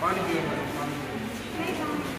पानी पियो।